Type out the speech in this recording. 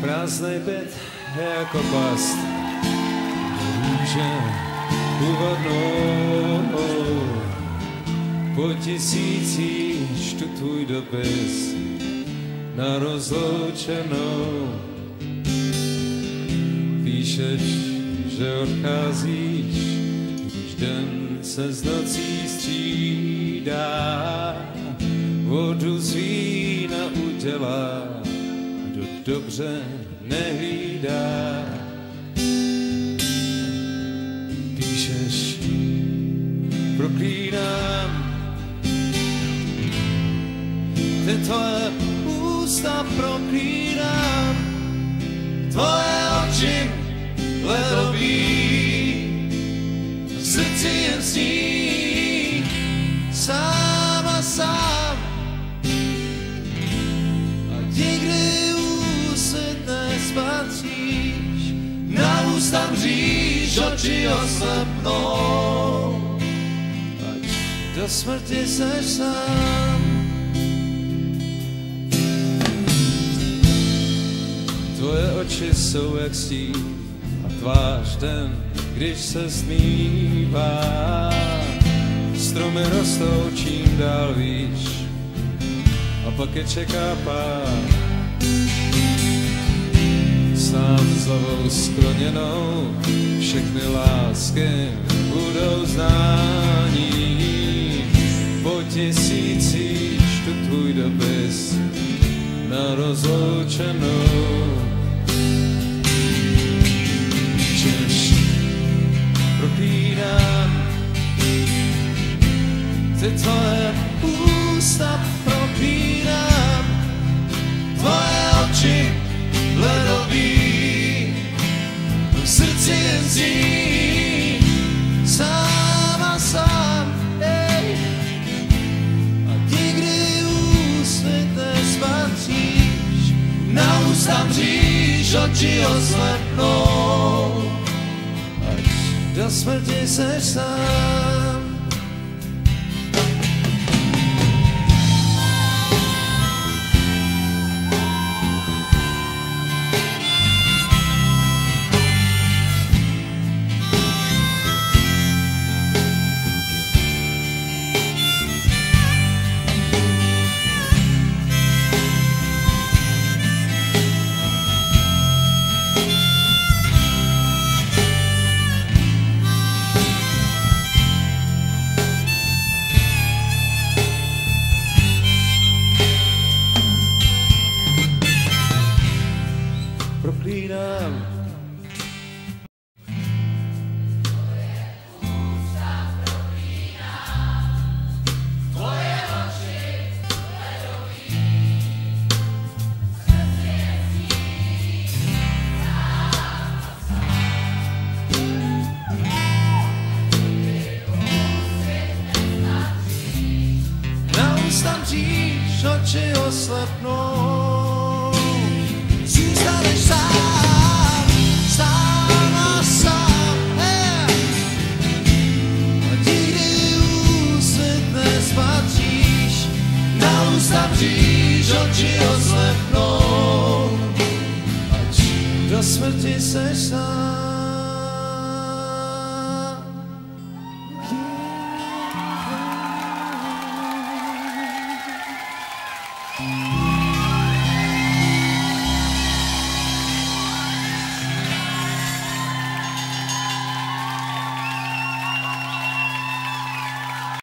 Prázdnej byt jako past, růže uvodnou. Po tisící čtu tvůj dopis na rozloučenou. Píšeš, že odcházíš, když den se z nocí střídá. Vodu z udělá, kdo dobře nehlídá. Píšeš, proklínám, ty tvoje ústa proklínám, tvoje oči ledový, srdci jen sní, úsvit nespatříš, na ústa mříš, oči oslepnou, ať do smrti seš sám. Tvoje oči jsou jak stín a tvář den, když se smívá. Stromy rostou čím dál výš a pak je čeká pád. Sám s hlavou skloněnou všechny lásky budou znání. Po tisící čtu tvůj dopis na rozloučenou. Češ propínám ty tvoje ústa propínám, tvoje oči v srdci jen sám a sám, ej. A nikdy úsvit nespatříš, na ústa mříš, oči oslepnou, ať do smrti seš sám. Proklínám. Na ústa mříš, oči oči oslepnou. Ať do smrti seš sám.